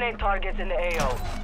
Eliminate targets in the AO.